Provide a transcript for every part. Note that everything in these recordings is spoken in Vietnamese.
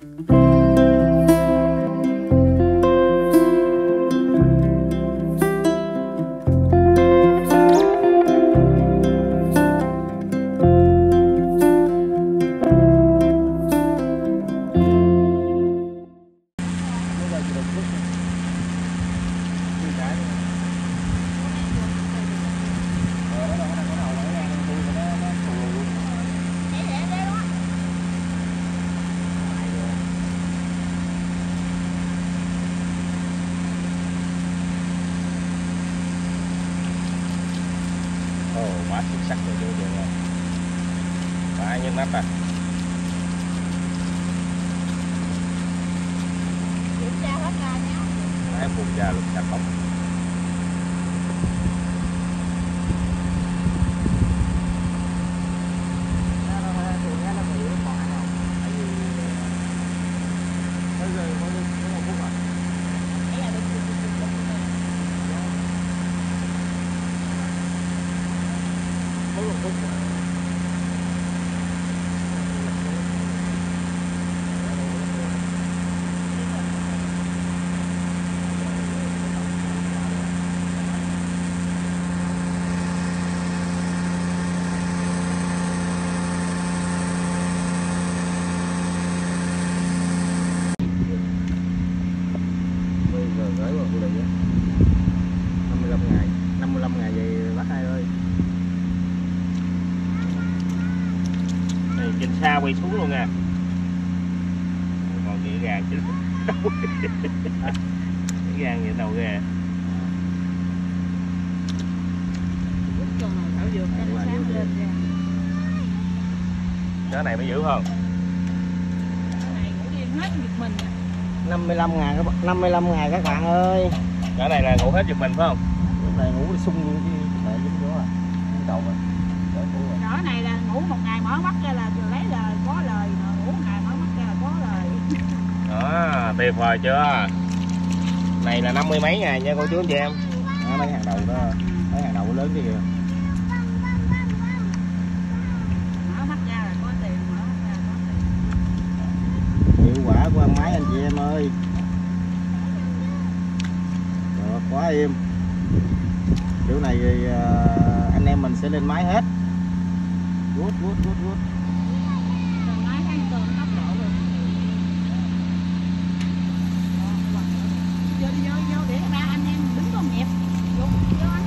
Ồ, xa quay xuống luôn nha. Còn nghĩa gà trên đâu. Nghĩa gà vậy đâu ra. Cái này mới giữ không? Cái này ngủ đêm hết giật mình à. 55 ngày các bạn 55 ngày các bạn ơi Cái này là ngủ hết giùm mình phải không? lúc này ngủ sung luôn chứ để dính gió à Cái đầu cũ rồi Đó này là ngủ một ngày mở mắt ra là vừa lấy lời có lời mà ngủ một ngày mở mắt ra là có lời. Đó, tuyệt vời chưa? Này là năm mươi mấy ngày nha cô chú anh chị em. đó, mấy hàng đầu đó. Mấy hàng đầu lớn đi kìa. Hiệu quả của máy anh chị em ơi. Được quá im. Kiểu này thì, à, anh em mình sẽ lên máy hết. Rút rút rút rút Rồi máy ăn cơm tốc độ rồi. Đó, Vô đi vô vô để ba anh em đứng con nhịp. Vô vô anh.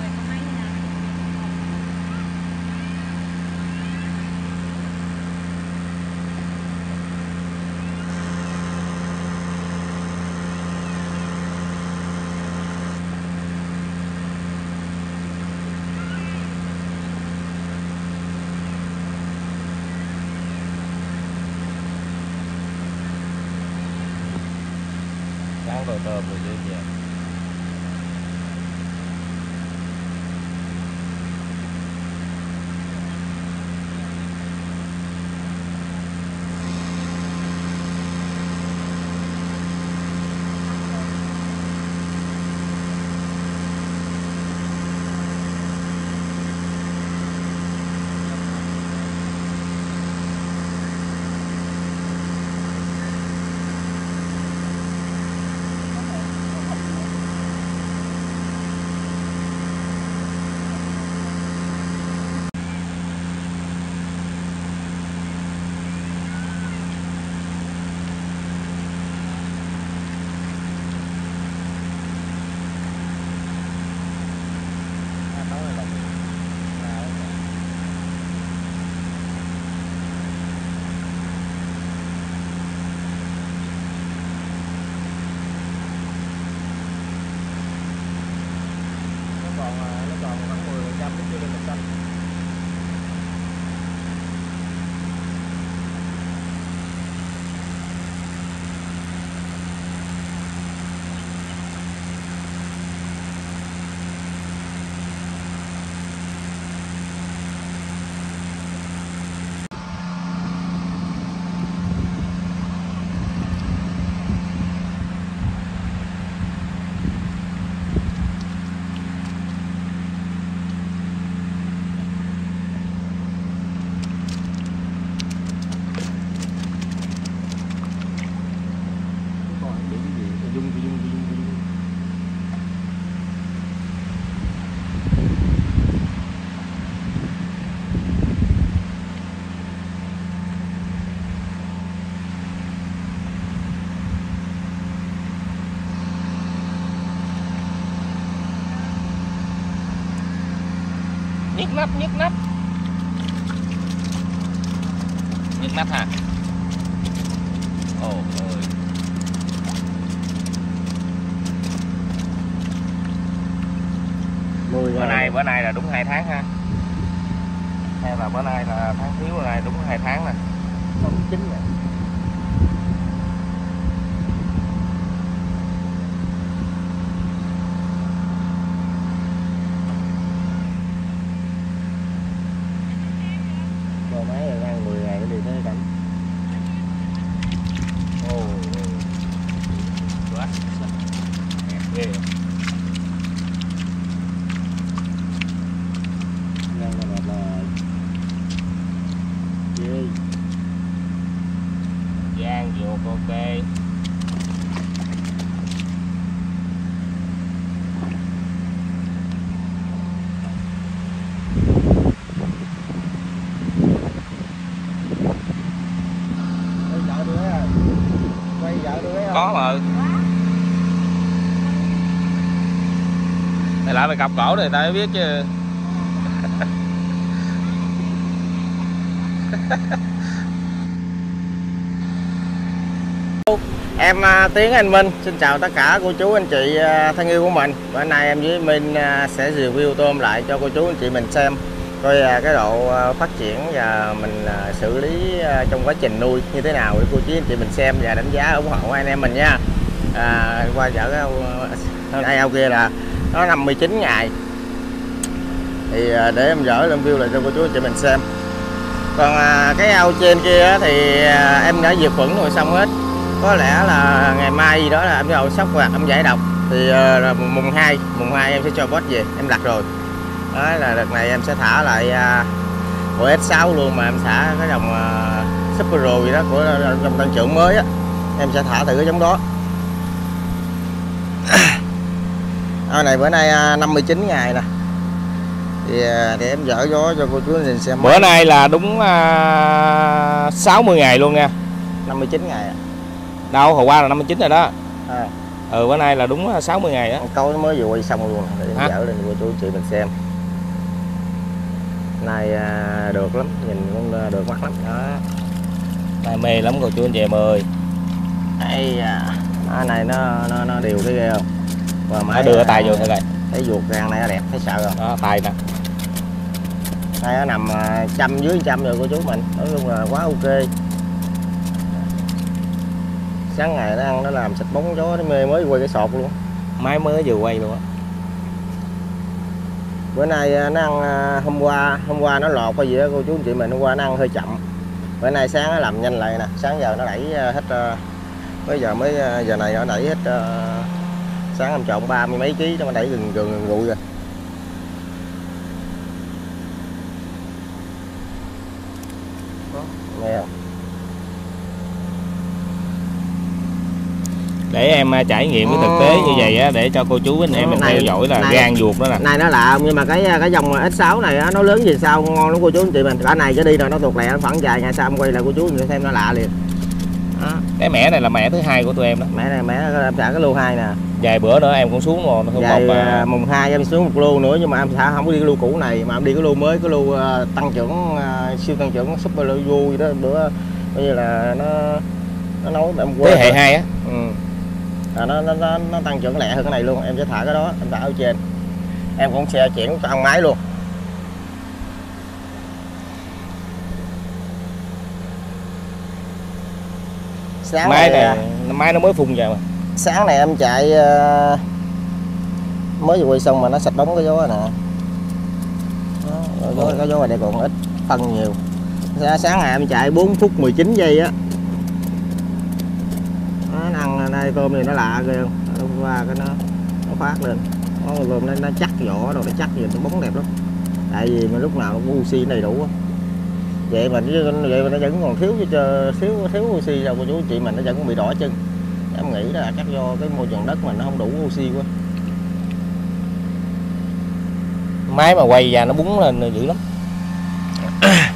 Rồi có máy nè. Sáng tờ tờ vừa dưới kìa. nhức nắp nhức nắp nhức nắp hả ồ ơi mười bữa nay bữa nay là đúng hai tháng ha hay là bữa nay là tháng thiếu bữa nay đúng hai tháng nè không chín rồi Bò máy rồi ăn 10 ngày mới đi tới cảnh ồ quá đẹp ghê Nhanh là mệt rồi Ghê Dược ok. Có mà mày lại mày cặp cổ này tao mới biết chứ Em à, Tiến Anh Minh xin chào tất cả cô chú anh chị à, thân yêu của mình. Bữa nay em với Minh à, sẽ review tôm lại cho cô chú anh chị mình xem. Coi cái độ phát triển và mình xử lý trong quá trình nuôi như thế nào để cô chú anh chị mình xem và đánh giá ủng hộ anh em mình nha. À, qua chợ cái ao- đây ao kia là nó 59 ngày. Thì để em dở lên view lại cho cô chú anh chị mình xem. Còn cái ao trên kia thì em đã diệt khuẩn rồi xong hết có lẽ là ngày mai gì đó là em đầu sóc hoặc em giải độc. Thì ờ, là mùng 2 mùng 2 em sẽ cho boss về em đặt rồi. Đó là đợt này em sẽ thả lại à, của S6 luôn mà em thả cái dòng uh, Super Pro gì đó của dòng tăng trưởng mới á. Em sẽ thả từ cái giống đó. Ao này bữa nay à, 59 ngày nè. Thì à, để em dở gió cho cô chú chị xem. Bữa nay là đúng uh, 60 ngày luôn nha. 59 ngày à. Đâu hồi qua là 59 rồi đó. À. ừ bữa nay là đúng à, 60 ngày á. Nó mới vừa quay xong luôn để Hả? dở lên cô chú chị mình xem. Nay à, được lắm nhìn cũng à, được mắt lắm. Đó. Nay mê lắm cô chú anh chị em ơi. Đây à, cái này nó nó nó đều cái ghê không? Và nó đưa tay vô thôi coi. thấy ruột răng này nó đẹp thấy sợ không? Đó tay nè. Đây nó nằm à, trăm dưới trăm rồi cô chú mình nói chung là quá ok sáng ngày nó ăn nó làm sạch bóng gió nó mê mới quay cái sọt luôn máy mới vừa quay luôn á. Bữa nay à, nó ăn à, hôm qua hôm qua nó lọt hay gì đó cô chú anh chị mình hôm qua nó ăn hơi chậm. Bữa nay sáng nó làm nhanh lại nè sáng giờ nó đẩy à, hết bây giờ mới giờ này nó đẩy hết sáng em trộn ba mươi mấy ký nó đẩy gần gần gần gụi rồi Đó, nghe không để em à, trải nghiệm cái thực tế như vậy á để cho cô chú anh em mình Này- theo dõi là này- gan ruột đó nè. Này nó lạ nhưng mà cái cái dòng S6 này á, nó lớn gì sao? Ngon lắm cô chú anh chị mình cả này cái đi rồi nó tuột lẹ nó phẳng dài ngày sau em quay lại cô chú chị xem nó lạ liền. Đó. cái mẻ này là mẻ thứ hai của tụi em đó. Mẹ này mẹ em xả cái lô hai nè. Vài bữa nữa em cũng xuống rồi hôm Dài một à, à, mùng 2 em xuống một lô nữa nhưng mà em xả không có đi cái lô cũ này mà em đi cái lô mới cái lô à, tăng trưởng siêu tăng trưởng super lô gì đó bữa coi như là nó nó nấu em quên thế hệ hai á? Ừ. à, nó, nó, nó, nó tăng trưởng lẹ hơn cái này luôn. Em sẽ thả cái đó em thả ở trên. Em cũng sẽ chuyển cho ăn máy luôn. Sáng máy này, này máy nó mới phun vào. mà sáng này em chạy ờ, mới vừa quay xong mà nó sạch bóng cái gió nè. Đó, gió, cái gió đây còn ít phân nhiều. Sáng ngày em chạy 4 phút 19 giây á Đó, cây tôm này nó lạ ghê không? Qua cái nó nó phát lên. Nó tôm nó, nó chắc vỏ rồi nó chắc gì nó bóng đẹp lắm. Tại vì mà lúc nào cũng oxy đầy đủ á. Vậy mà vậy mà nó vẫn còn thiếu cho thiếu thiếu oxy đâu cô chú chị mình nó vẫn bị đỏ chân. Em nghĩ là chắc do cái môi trường đất mình nó không đủ oxy quá. Máy mà quay ra nó búng lên dữ lắm.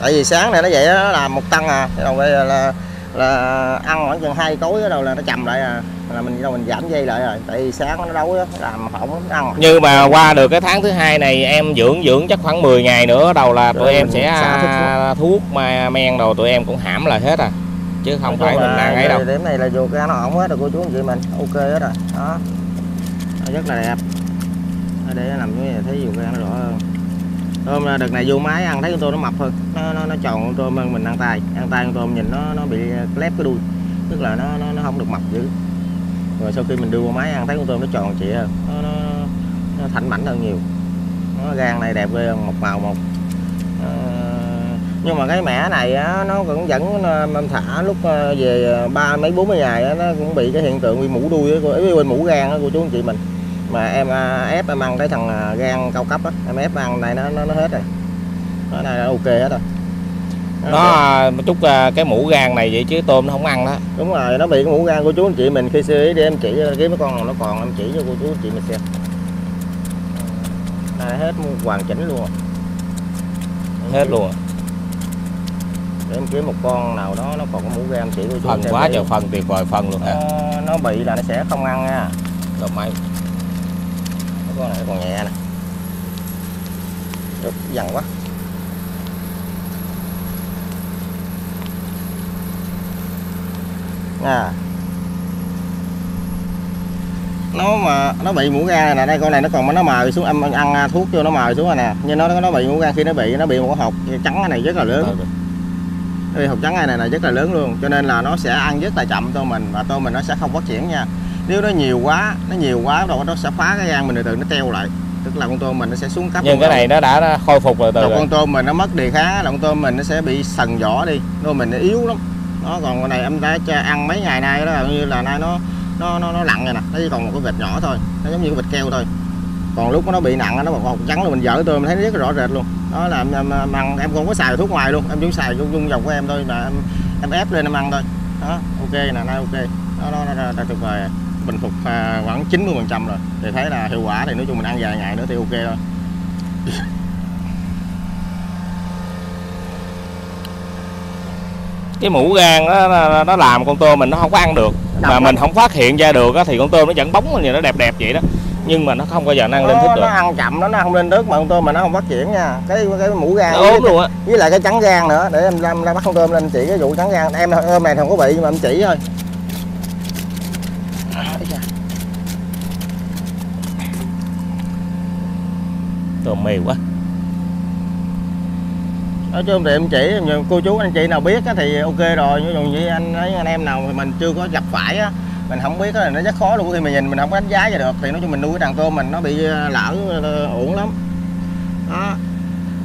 Tại vì sáng này nó vậy đó, nó làm một tăng à. Rồi bây giờ là là ăn khoảng chừng hai cối ở đâu là nó chầm lại à. Là mình đâu mình giảm dây lại rồi tại vì sáng nó đấu á làm hỏng nó ăn. Như mà qua được cái tháng thứ hai này em dưỡng dưỡng chắc khoảng 10 ngày nữa đầu là tụi Rồi em sẽ xả thuốc à, thuốc mà men đồ tụi em cũng hãm lại hết à. Chứ không phải mình ăn ấy đâu. điểm này là dù cái nó hỏng hết rồi cô chú anh chị mình. Ok hết rồi. Đó. Rất là đẹp. Nó nằm như này thấy dù cái nó rõ hơn tôm là đợt này vô máy ăn thấy con tôm nó mập hơn nó nó, nó tròn con tôm hơn mình ăn tay. Ăn tay con tôm nhìn nó nó bị lép cái đuôi. Tức là nó nó, nó không được mập dữ. Rồi sau khi mình đưa vô máy ăn thấy con tôm nó tròn chị hơn. Nó, nó, nó thảnh mảnh hơn nhiều. Nó gan này đẹp ghê hơn một màu một ờ, nhưng mà cái mẻ này á, nó cũng vẫn ờ, thả lúc ờ, về ba mấy bốn mươi ngày á, nó cũng bị cái hiện tượng bị mũ đuôi á, mũ gan á chú anh chị mình mà em à, ép em ăn cái thằng à, gan cao cấp á. Em ép ăn này nó nó, nó hết rồi. Nó này là ok hết rồi. Nó à, chút à, cái mũ gan này vậy chứ tôm nó không ăn đó. Đúng rồi nó bị cái mũ gan cô chú anh chị mình khi xử để em chỉ kiếm mấy con nó còn em chỉ cho cô chú anh chị mình xem. Này hết hoàn chỉnh luôn. À. Em hết chỉ- luôn à. để em kiếm một con nào đó nó còn có mũ gan chỉ cô chú phần quá đi. trời phần tuyệt vời phần luôn ha nó, nó bị là nó sẽ không ăn nha. Rồi Cái con này còn nhẹ nè. Rất dằn quá. Nha nó mà nó bị mũ gan nè đây con này nó còn nó mờ xuống em ăn thuốc vô nó mờ xuống rồi nè. Nhưng nó nó bị mũ gan khi nó bị nó bị một cái hột trắng cái này rất là lớn. Ờ, cái hột trắng này này rất là lớn luôn. Cho nên là nó sẽ ăn rất là chậm tôm mình và tôm mình nó sẽ không phát triển nha nếu nó nhiều quá nó nhiều quá rồi nó sẽ phá cái gan mình từ từ nó teo lại. Tức là con tôm mình nó sẽ xuống cấp nhưng luôn cái đó. này nó đã khôi phục rồi từ rồi rồi. con tôm mình nó mất đề kháng là con tôm mình nó sẽ bị sần vỏ đi. Tôm mình nó yếu lắm. Nó còn con này em đã cho ăn mấy ngày nay đó như là nay nó nó nó nó nặng rồi nè. Nó chỉ còn một cái vệt nhỏ thôi. Nó giống như cái vệt keo thôi. Còn lúc nó bị nặng nó còn trắng là mình dở tôm mình thấy rất rõ rệt luôn. Đó là em, em, em ăn em không có xài thuốc ngoài luôn. Em chỉ xài dung dung dòng của em thôi mà em, em ép lên em ăn thôi. Đó ok nè nay ok. Đó nó, nó, nó, nó tuyệt vời bình phục à, khoảng 90 phần trăm rồi. Thì thấy là hiệu quả thì nói chung mình ăn vài ngày nữa thì ok thôi. Cái mũ gan đó, nó, nó làm con tôm mình nó không có ăn được. Mà mình không phát hiện ra được á, thì con tôm nó vẫn bóng như nó đẹp đẹp vậy đó. Nhưng mà nó không bao giờ nó ăn lên nó, thức nó được. ăn chậm nó nó không lên nước mà con tôm mà nó không phát triển nha. Cái cái mũ gan nó ốm luôn á. Với lại cái trắng gan nữa để em em, em bắt con tôm lên chỉ cái vụ trắng gan. Em tôm này không có bị nhưng mà em chỉ thôi mì quá. Nói chung thì em chỉ cô chú anh chị nào biết á thì ok rồi nhưng còn như anh ấy anh em nào thì mình chưa có gặp phải á mình không biết á nó rất khó luôn. Khi mình nhìn mình không có đánh giá ra được thì nói chung mình nuôi cái đàn tôm mình nó bị ờ, lỡ ờ, uổng lắm. Đó.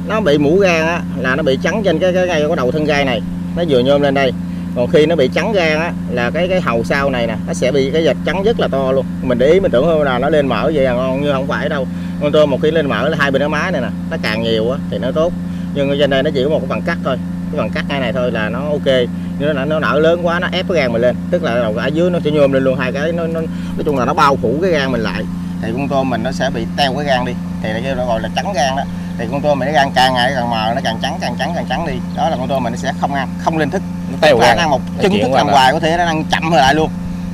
Nó bị mũ gan á là nó bị trắng trên cái cái, ngay cái đầu thân gai này. Nó vừa nhôm lên đây. Còn khi nó bị trắng gan á là cái cái hầu sau này nè nó sẽ bị cái vệt trắng rất là to luôn. Mình để ý mình tưởng là nó lên mỡ vậy là ngon như không phải đâu con tôm một khi lên mỡ là hai bên nó má này nè nó càng nhiều á thì nó tốt. Nhưng trên đây nó chỉ có một cái phần cắt thôi. Cái phần cắt ngay này thôi là nó ok. Nhưng nó, nó nở lớn quá nó ép cái gan mình lên. Tức là đầu ở dưới nó sẽ nhôm lên luôn hai cái nó, nó nói chung là nó bao phủ cái gan mình lại. Thì con tôm mình nó sẽ bị teo cái gan đi. Thì nó nó gọi là trắng gan đó. Thì con tôm mình nó gan càng ngày càng mờ nó càng trắng càng trắng càng trắng đi. Đó là con tôm mình nó sẽ không ăn không lên thức. Teo Tức là gan. nó ăn một Nó chân thức ăn hoài có thể nó ăn chậm lại luôn.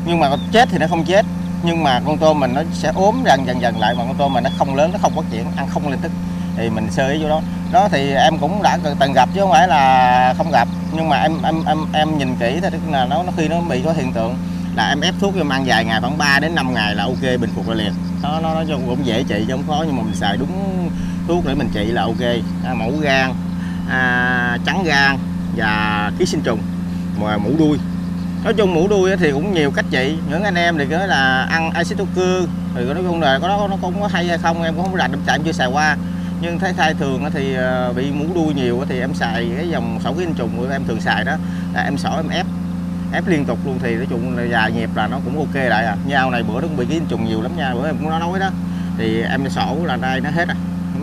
Nhưng mà chết thì nó không chết nhưng mà con tôm mình nó sẽ ốm dần dần dần lại mà con tôm mình nó không lớn nó không phát triển ăn không lên thức. Thì mình sơ ý vô đó. Đó thì em cũng đã từng gặp chứ không phải là không gặp. Nhưng mà em em em em nhìn kỹ thì tức là nó, nó khi nó bị có hiện tượng là em ép thuốc cho em ăn vài ngày khoảng 3 đến 5 ngày là ok bình phục lại liền. Nó nó nó cũng dễ trị chứ không khó nhưng mà mình xài đúng thuốc để mình trị là ok. À, mẫu gan à, trắng gan và ký sinh trùng mà mũ đuôi nói chung mũ đuôi thì cũng nhiều cách trị những anh em thì nói là ăn axit tô cưa thì nói chung là có nó nó cũng có hay hay không em cũng không rành, em chạy em chưa xài qua. Nhưng thấy thay thường thì ờ, bị mũ đuôi nhiều thì em xài cái dòng sổ ký sinh trùng của em thường xài đó. Là em sổ em ép ép liên tục luôn thì nói chung là dài nhịp là nó cũng ok lại à. Nhau này bữa nó cũng bị ký sinh trùng nhiều lắm nha, bữa em cũng nói đó. Thì em sổ là đây nó hết à.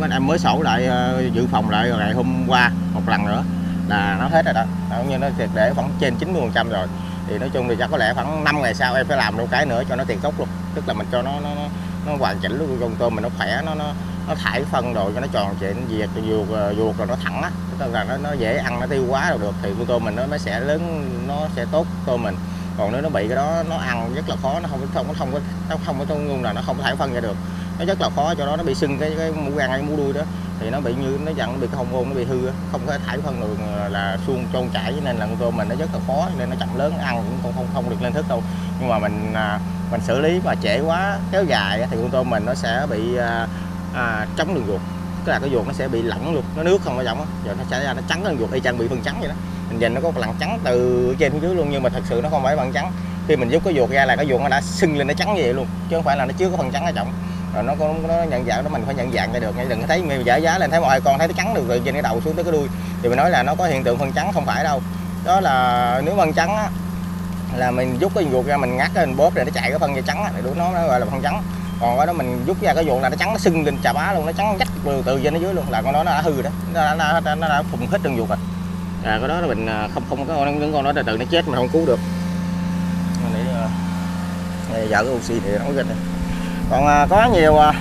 Em- em mới sổ lại ờ, dự phòng lại ngày hôm qua một lần nữa là nó hết rồi đó. Nó như nó thiệt để khoảng trên 90 phần trăm rồi thì nói chung thì chắc có lẽ khoảng 5 ngày sau em phải làm một cái nữa cho nó tiền gốc luôn. Tức là mình cho nó nó nó, nó hoàn chỉnh luôn con tôm mình nó khỏe nó nó nó thải phân đồ cho nó tròn trịa diệt ruột ờ, ruột rồi nó thẳng á. Tức là nó, nó dễ ăn nó tiêu quá rồi được. Thì con tôm mình nó mới sẽ lớn nó sẽ tốt tôm mình. Còn nếu nó bị cái đó nó ăn rất là khó nó không không nó không có nó không có trong luôn là nó không có phân ra được nó rất là khó cho đó nó bị sưng cái cái mũ gan hay mũ đuôi đó. Thì nó bị như nó dặn bị cái hông môn nó bị hư không có thải phân được là suông trôn chảy nên là con tôm mình nó rất là khó nên nó chậm lớn ăn cũng không không không được lên thức đâu. Nhưng mà mình à, mình xử lý mà trễ quá kéo dài thì con tôm mình nó sẽ bị à, à trống đường ruột. Tức là cái ruột nó sẽ bị lỏng luôn nó nước không có giọng rồi nó sẽ ra nó trắng đường ruột y chang bị phân trắng vậy đó. Mình nhìn nó có một lằn trắng từ trên xuống dưới luôn nhưng mà thật sự nó không phải bằng trắng. Khi mình rút cái ruột ra là cái ruột nó đã sưng lên nó trắng như vậy luôn chứ không phải là nó chưa có phần trắng ở trọng rồi nó có nó nhận dạng đó mình phải nhận dạng ra được. Nha đừng thấy mình giả giá lên thấy mọi con thấy nó trắng được từ trên cái đầu xuống tới cái đuôi. Thì mình nói là nó có hiện tượng phân trắng không phải đâu. Đó là nếu phân trắng á, là mình rút cái ruột ra mình ngắt cái mình bóp để nó chạy cái phân da trắng á, đủ nó nó gọi là phân trắng. Còn cái đó mình rút ra cái ruột là nó trắng nó sưng lên chà bá luôn nó trắng rách từ, từ trên nó dưới luôn. Là con đó nó đã hư đó. Nó đã, nó đã, nó đã phùng hết chân ruột rồi. À, cái đó là mình à, không không có con những con đó từ từ nó chết mình không cứu được. Để để à, giờ cái oxy thì nó rất này còn à, có nhiều à,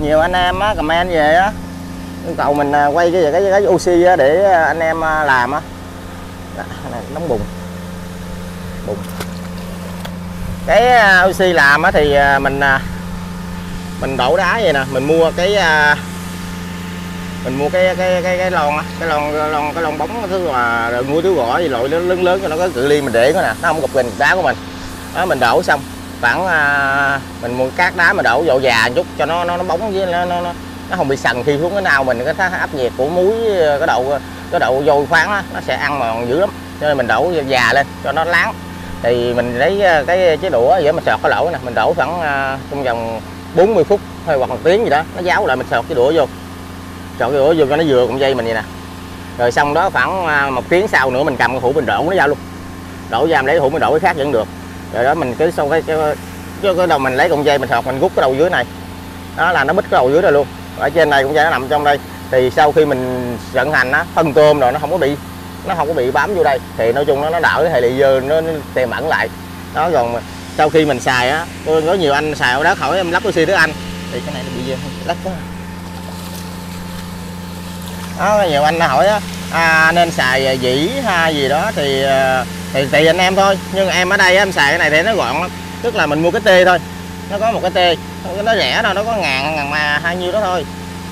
nhiều anh em á, comment về á yêu cầu mình à, quay cái cái cái oxy á, để anh em làm á. Đó, này nóng bùng. Bùng. Cái oxy làm á thì mình mình đổ đá vậy nè mình mua cái mình mua cái cái cái cái lon cái lon lon cái lon bóng thứ mà mua thứ gõ gì loại lớn lớn cho nó có cự ly mình để nó nè nó không gục gần đá của mình. Đó mình đổ xong khoảng à, mình mua cát đá mà đổ dầu già chút cho nó nó, nó bóng với nó, nó nó nó không bị sần khi xuống cái nào mình cái áp nhiệt của muối cái đậu cái đậu vôi khoáng đó, nó sẽ ăn mòn dữ lắm. Cho nên mình đổ già lên cho nó láng. Thì mình lấy à, cái chế đũa để mình sọt cái lỗ nè mình đổ khoảng à, trong vòng 40 phút hay hoặc một tiếng gì đó nó giáo lại mình sọt cái đũa vô. Sọt cái đũa vô cho nó vừa cũng dây mình vậy nè. Rồi xong đó khoảng à, một tiếng sau nữa mình cầm cái hũ mình đổ nó ra luôn. Đổ ra mình lấy hũ mình đổ cái khác vẫn được rồi đó mình cứ xong cái cái, cái, cái đầu mình lấy con dây mình học mình rút cái đầu dưới này. Đó là nó bít cái đầu dưới rồi luôn. Ở trên này cũng dây nó nằm trong đây. Thì sau khi mình vận hành á phân tôm rồi nó không có bị nó không có bị bám vô đây. Thì nói chung nó nó đỡ hệ lị dơ nó, nó tiềm ẩn lại. Đó còn sau khi mình xài á tôi có nhiều anh xài ở đó hỏi em lắp oxy đứa anh. Thì cái này nó bị lắc quá. Đó nhiều anh hỏi á à, nên xài dĩ ha gì đó thì à, thì tùy anh em thôi nhưng em ở đây em xài cái này thì nó gọn lắm. Tức là mình mua cái tê thôi. Nó có một cái tê nó rẻ đâu nó có ngàn ngàn mà hai nhiêu đó thôi.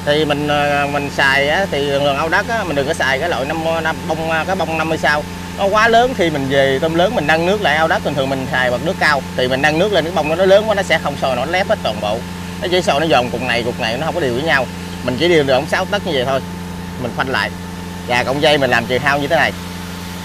Thì mình ờ, mình xài á, thì lần âu đất á, mình đừng có xài cái loại năm, năm bông cái bông 50 sao. Nó quá lớn khi mình về tôm lớn mình nâng nước lại ao đất thường thường mình xài bật nước cao. Thì mình nâng nước lên cái bông nó lớn quá nó sẽ không sôi nó lép hết toàn bộ. Nó chỉ sôi nó dồn cục này cục này nó không có đều với nhau. Mình chỉ điều được ống sáu tấc như vậy thôi. Mình khoanh lại. Và cộng dây mình làm trừ hao như thế này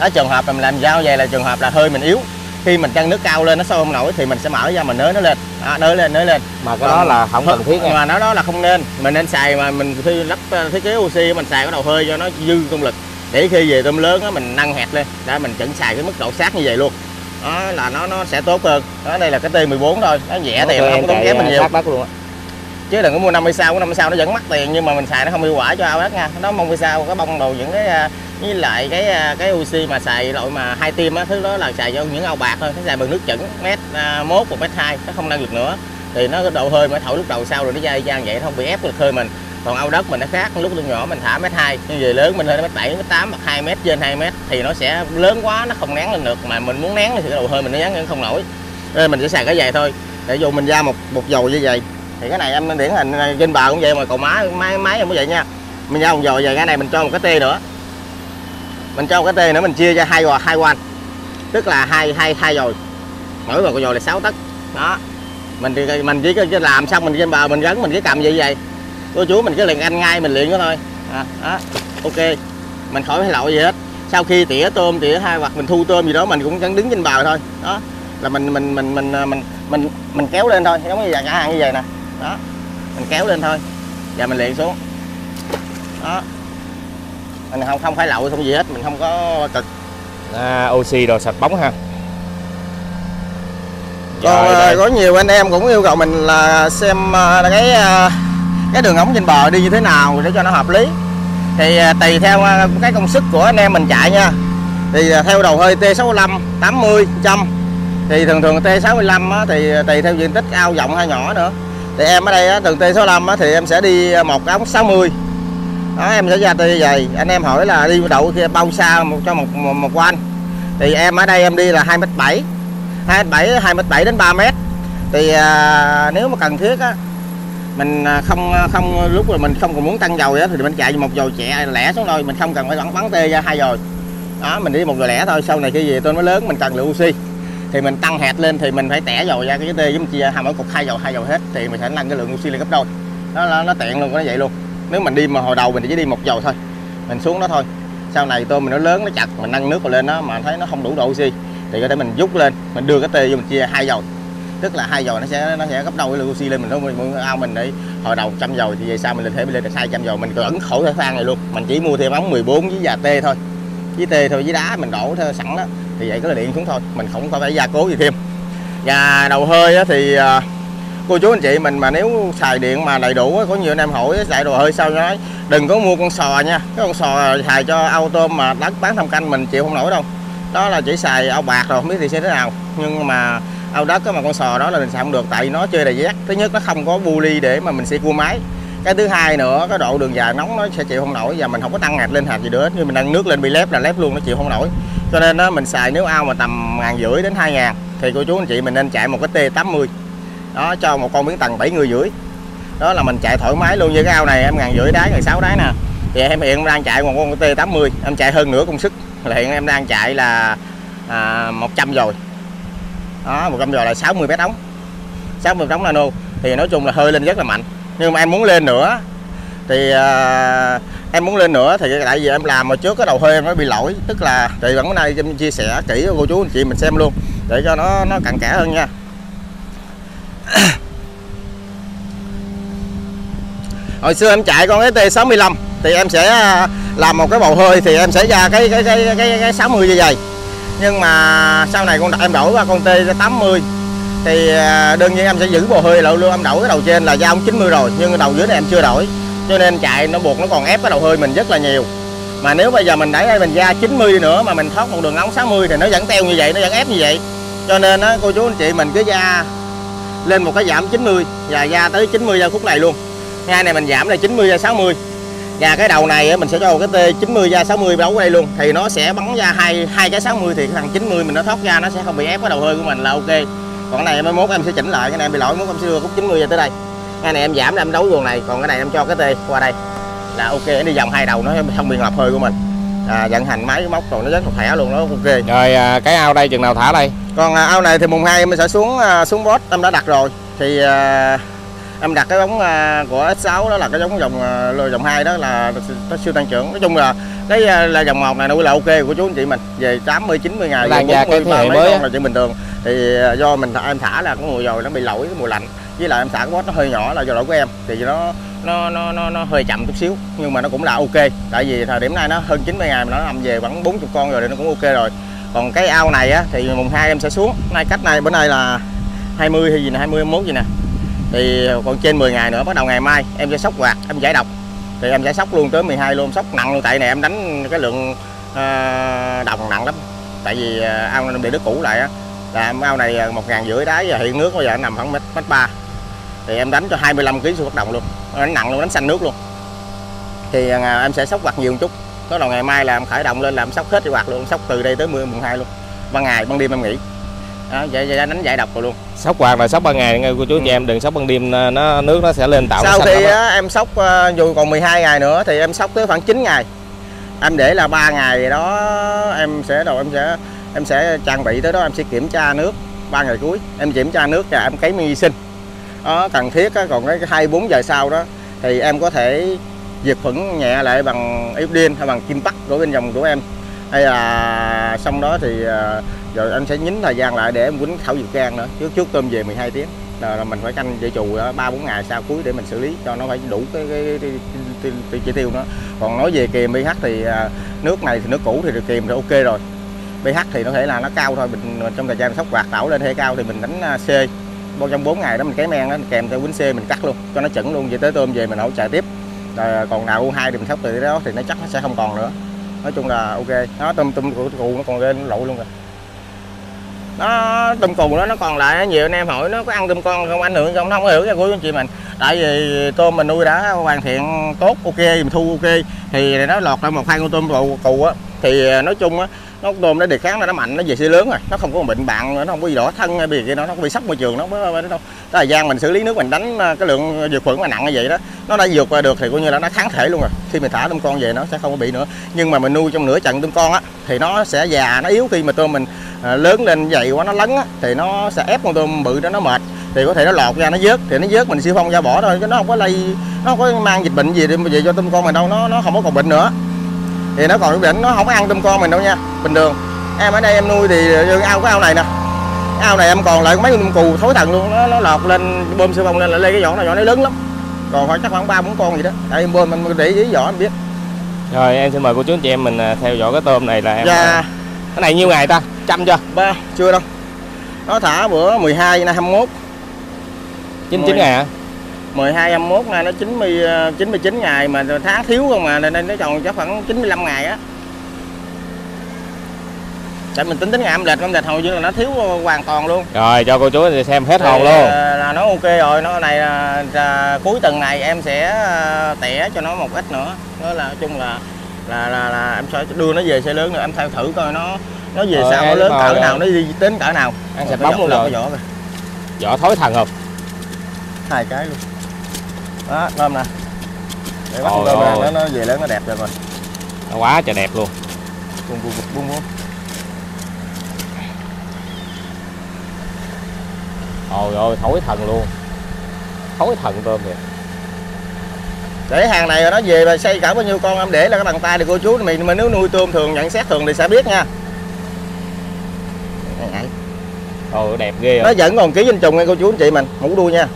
đó trường hợp mình làm dao vậy là trường hợp là hơi mình yếu. Khi mình tăng nước cao lên nó sôi không nổi thì mình sẽ mở ra mình nới nó lên. Đó, nới lên nới lên. Mà cái đó là không cần thiết mà nó đó là không nên. Mình nên xài mà mình khi lắp uh, thiết kế oxy mình xài cái đầu hơi cho nó dư công lực. Để khi về tôm lớn á mình nâng hẹt lên. Để mình chỉnh xài cái mức độ sát như vậy luôn. Đó là nó nó sẽ tốt hơn. Đó đây là cái T14 thôi. Nó nhẹ tiền nó không tốn kém mình nhiều. luôn chứ đừng có mua 50 sao 50 sao nó vẫn mắc tiền, nhưng mà mình xài nó không hiệu quả cho ao đất nha. Nó 50 sao, cái bông đồ những cái ờ, với lại cái ờ, cái oxy mà xài loại mà hai tim á, thứ đó là xài cho những ao bạc thôi, nó xài bằng nước chuẩn mét ờ, mốt một mét hai, nó không năng được nữa. Thì nó độ hơi mới thổi lúc đầu sau rồi nó dai dang vậy, nó không bị ép được hơi mình. Còn ao đất mình nó khác, lúc nó nhỏ mình thả mét hai nhưng về lớn mình hơi mét bảy, mét tám hoặc hai mét, trên hai mét thì nó sẽ lớn quá, nó không nén lên được. Mà mình muốn nén thì cái đầu hơi mình nó nén không nổi. Nên mình sẽ xài cái giày thôi. Để dù mình ra một một dầu như vậy thì cái này em điển hình trên bờ cũng vậy mà cầu má máy máy em cũng vậy nha. Mình ra một dầu về cái này mình cho một cái tê nữa. Mình cho một cái tê nữa mình chia ra hai gò hai quanh. Tức là hai hai hai dồi mỗi một dồi là 6 tấc. Đó. Mình thì mình chỉ cứ làm xong mình trên bờ mình gắn mình cứ cầm vậy vậy. Cô chú mình cứ liền anh ngay mình luyện nó thôi. À, đó. Ok. Mình khỏi phải lội gì hết. Sau khi tỉa tôm tỉa hai hoặc mình thu tôm gì đó mình cũng vẫn đứng trên bờ thôi. Đó. Là mình mình mình mình à, mình mình mình kéo lên thôi. Giống như vậy cả hàng như vậy nè đó. Mình kéo lên thôi. Và mình luyện xuống. Đó. Mình không không phải lội không gì hết mình không có cực. À, oxy đồ sạch bóng ha. Còn Rồi, ờ, có nhiều anh em cũng yêu cầu mình là xem ờ, cái ờ, cái đường ống trên bờ đi như thế nào để cho nó hợp lý. Thì tùy theo cái công suất của anh em mình chạy nha. Thì theo đầu hơi T65 80 100 thì thường thường T65 á, thì tùy theo diện tích ao rộng hay nhỏ nữa thì em ở đây á, đường T65 á, thì em sẽ đi à, một cái ống 60 đó em sẽ ra tê vậy. Anh em hỏi là đi đậu kia bao xa một cho một một, một quanh thì em ở đây em đi là 2m7 2m7 2m7 đến 3m thì à, nếu mà cần thiết á mình à, không à, không lúc mà mình không còn muốn tăng dầu nữa thì mình chạy một dầu trẻ lẻ xuống thôi. Mình không cần phải bắn bắn tê ra hai dồi. Đó mình đi một dồi lẻ thôi. Sau này cái gì tôi mới lớn mình cần lượng oxy thì mình tăng hẹt lên thì mình phải tẻ dầu ra cái tê với mình chia hai mỗi cục hai dầu hai dầu hết thì mình sẽ nâng cái lượng oxy lên gấp đôi. Nó, nó, nó tiện luôn nó vậy luôn. Nếu mình đi mà hồi đầu mình chỉ đi một dầu thôi mình xuống đó thôi. Sau này tôm mình nó lớn nó chặt mình nâng nước vào lên đó mà thấy nó không đủ độ oxy thì có thể mình rút lên mình đưa cái tê vô mình chia hai dầu. Tức là hai dầu nó sẽ nó sẽ gấp đôi cái lượng oxy lên mình nó mình ao mình để hồi đầu trăm dầu thì về sau mình lên thể mình lên được 200 dầu mình vẫn khổ thể phan này luôn. Mình chỉ mua thêm ống 14 với già tê thôi. Với tê thôi với đá mình đổ thôi sẵn đó thì vậy cứ là điện xuống thôi mình không có phải gia cố gì thêm. Và đầu hơi á, thì à, cô chú anh chị mình mà nếu xài điện mà đầy đủ có nhiều anh em hỏi xài đồ hơi sao nói đừng có mua con sò nha. Cái con sò xài cho ao tôm mà đất bán thăm canh mình chịu không nổi đâu. Đó là chỉ xài ao bạc rồi không biết thì sẽ thế nào. Nhưng mà ao đất mà con sò đó là mình xài không được tại vì nó chơi đầy giác. Thứ nhất nó không có bu ly để mà mình sẽ cua máy. Cái thứ hai nữa cái độ đường dài nóng nó sẽ chịu không nổi và mình không có tăng hạt lên hạt gì nữa. Như mình nâng nước lên bị lép là lép luôn nó chịu không nổi cho nên đó, mình xài nếu ao mà tầm ngàn rưỡi đến hai ngàn thì cô chú anh chị mình nên chạy một cái T80 đó cho một con biến tầng 7 người rưỡi. Đó là mình chạy thoải mái luôn như cái ao này em ngàn rưỡi đáy ngàn sáu đáy nè. Thì em hiện đang chạy một con T80 em chạy hơn nửa công sức. Là hiện em đang chạy là à, 100 rồi. Đó 100 rồi là 60 mét ống. 60 mét ống nano. Thì nói chung là hơi lên rất là mạnh. Nhưng mà em muốn lên nữa thì à, em muốn lên nữa thì tại vì em làm mà trước cái đầu hơi em nó bị lỗi tức là thì vẫn bữa nay em chia sẻ kỹ với cô chú anh chị mình xem luôn để cho nó nó cặn kẽ hơn nha. Hồi xưa em chạy con ST65 thì em sẽ à, làm một cái bầu hơi thì em sẽ ra cái cái cái cái, cái 60 như vậy. Nhưng mà sau này con em đổi qua con T80 thì à, đương nhiên em sẽ giữ bầu hơi lại luôn em đổi cái đầu trên là ra ông 90 rồi nhưng đầu dưới này em chưa đổi cho nên chạy nó buộc nó còn ép cái đầu hơi mình rất là nhiều. Mà nếu bây giờ mình đẩy đây mình ra 90 nữa mà mình thoát một đường ống 60 thì nó vẫn teo như vậy, nó vẫn ép như vậy. Cho nên á, cô chú anh chị mình cứ ra lên một cái giảm 90 và ra tới 90 ra khúc này luôn. Ngay này mình giảm là 90 ra 60 và cái đầu này mình sẽ cho cái T 90 ra 60 đấu đây luôn. Thì nó sẽ bắn ra hai hai cái 60 thì thằng 90 mình nó thoát ra, nó sẽ không bị ép cái đầu hơi của mình là ok. Còn này mai mốt em sẽ chỉnh lại, cái này em bị lỗi, mốt em sẽ đưa khúc 90 ra tới đây cái này em giảm em đấu luồng này còn cái này em cho cái T qua đây. Là ok đi vòng hai đầu nó không bị ngập hơi của mình. À, vận hành máy móc rồi nó rất là khỏe luôn nó ok. Rồi à, cái ao đây chừng nào thả đây? Còn à, ao này thì mùng 2 em sẽ xuống à, xuống bot em đã đặt rồi. Thì à, em đặt cái giống à, của X6 đó là cái giống dòng à, dòng 2 đó là nó siêu tăng trưởng. Nói chung là cái là dòng một này nuôi là ok của chú anh chị mình. Về 80 90 ngày Lan ra cái thế hệ mới là chuyện bình thường. Thì do mình em thả là cái mùa rồi nó bị lỗi cái mùa lạnh với lại em xả cái bot nó hơi nhỏ là do lỗi của em thì nó nó nó nó, nó hơi chậm chút xíu nhưng mà nó cũng là ok. Tại vì thời điểm này nó hơn 90 ngày mà nó nằm về khoảng 40 con rồi thì nó cũng ok rồi. Còn cái ao này á thì mùng 2 em sẽ xuống. Nay cách này bữa nay là 20 hay gì nè 21 gì nè. Thì còn trên 10 ngày nữa bắt đầu ngày mai em sẽ sóc quạt em giải độc. Thì em sẽ sóc luôn tới 12 luôn sóc nặng luôn. Tại này em đánh cái lượng ờ, uh, đồng nặng lắm. Tại vì ờ, ao này bị nước cũ lại á. Là ao này ờ, một ngàn rưỡi đáy và hiện nước bây giờ nó nằm khoảng mét mét ba thì em đánh cho 25 kg số bất đồng luôn. Đánh nặng luôn đánh xanh nước luôn. Thì à, em sẽ sóc quạt nhiều một chút. Có đầu ngày mai làm khởi động lên làm sóc hết quạt luôn sóc từ đây tới 10 mùng 2 luôn. Ban ngày ban đêm em nghỉ. Đó, vậy, vậy đánh giải độc rồi luôn. Sóc quạt là sóc ban ngày nghe cô chú chị em đừng sóc ban đêm nó- nước nó sẽ lên tạo sau khi á. em sóc ờ, dù còn 12 ngày nữa thì em sóc tới khoảng 9 ngày. Em để là 3 ngày đó em sẽ đầu em sẽ em sẽ trang bị tới đó em sẽ kiểm tra nước ba ngày cuối. Em kiểm tra nước và em cấy vi sinh đó cần thiết á, còn cái 24 giờ sau đó thì em có thể diệt khuẩn nhẹ lại bằng iodine hay bằng kim bắc của bên dòng của em. Hay là xong đó thì à, rồi anh sẽ nhín thời gian lại để em quýnh thảo dược gan nữa. Trước trước tôm về 12 tiếng. Là, mình phải canh dây trù à, ba bốn ngày sau cuối để mình xử lý cho nó phải đủ cái, cái, cái, cái, cái, cái chỉ tiêu nó còn nói về kiềm pH thì à, nước này thì nước cũ thì được kiềm thì ok rồi. pH thì nó thể là nó cao thôi mình, mình trong thời gian sóc quạt đảo lên hay cao thì mình đánh C trong 4 ngày đó mình cái men đó mình kèm theo quýnh C mình cắt luôn cho nó chuẩn luôn. Vậy tới tôm về mình hỗ trợ tiếp. Rồi à, còn nào u hai thì mình sóc từ đó thì nó chắc nó sẽ không còn nữa. Nói chung là ok. Nó tôm tôm cụ cụ nó còn lên lậu luôn rồi. Nó tôm cù nó nó còn lại nhiều anh em hỏi nó có ăn tôm con không ảnh hưởng không? Nó không hiểu cho của anh chị mình. Tại vì tôm mình nuôi đã hoàn thiện tốt ok mình thu ok. Thì nó lọt ra một hai con tôm cù, cù á. Thì à, nói chung á nó tôm nó đề kháng là nó mạnh, nó về size lớn rồi. Nó không có bệnh bạn nó không có gì đỏ thân hay bị kia nó không bị sốc môi trường, nó mới đâu. Thời gian mình xử lý nước mình đánh à, cái lượng dược khuẩn mà nặng như vậy đó. Nó đã vượt qua được thì coi như là nó kháng thể luôn rồi. Khi mình thả tôm con về nó sẽ không có bị nữa. Nhưng mà mình nuôi trong nửa trận tôm con á, thì nó sẽ già, nó yếu khi mà tôm mình à, lớn lên dày quá, nó lấn á, thì nó sẽ ép con tôm bự đó, nó mệt. Thì có thể nó lọt ra, nó vớt, thì nó vớt mình siêu phong ra bỏ thôi, chứ nó không có lây, nó không có mang dịch bệnh gì để về cho tôm con mình đâu, nó nó không có còn bệnh nữa thì nó còn bệnh nó không có ăn tôm con mình đâu nha bình thường. Em ở đây em nuôi thì ao cái ao này nè. Cái ao này em còn lại mấy con cù thối thần luôn nó, nó lọt lên bơm siêu phong lên lại lấy cái vỏ này vỏ nó lớn lắm. Còn khoảng chắc khoảng ba bốn con gì đó. Tại em bơm mình để ý vỏ em biết. Rồi em xin mời cô chú anh chị em mình à, theo dõi cái tôm này là em và à, Cái này nhiêu ngày ta? Trăm chưa? ba chưa đâu. Nó thả bữa 12 nay 21 chín chín ngày hả? 12 21 nay nó 90 ờ, 99 ngày mà tháng thiếu không mà nên nó còn chắc khoảng 95 ngày á. Tại mình tính tính ngày âm lịch âm lịch hầu như là nó thiếu hoàn toàn luôn. Rồi cho cô chú chị xem hết hồn Thì, luôn ờ, Là nó ok rồi, nó này là, là cuối tuần này em sẽ ờ, tẻ cho nó một ít nữa. Đó là nói chung là là là, là em sẽ đưa nó về xe lớn nữa em theo thử coi nó nó về Ờ, sao nó lớn cỡ nào nó đi đến cỡ nào. Ăn sạch Cái bóng luôn vỏ- rồi vỏ. Vỏ thối thần không? hai cái luôn đó tôm nè. Để bắt con tôm ra nó, nó về lớn nó đẹp rồi rồi. Nó quá trời đẹp luôn. Bung bung bung bung Ôi ôi thối thần luôn. Thối thần tôm kìa. Để hàng này nó về và xây cả bao nhiêu con em để là cái bàn tay thì cô chú mình mà nếu nuôi tôm thường nhận xét thường thì sẽ biết nha. Ôi đẹp ghê nó à. vẫn còn ký tinh trùng nha cô chú anh chị mình. Mũ đuôi nha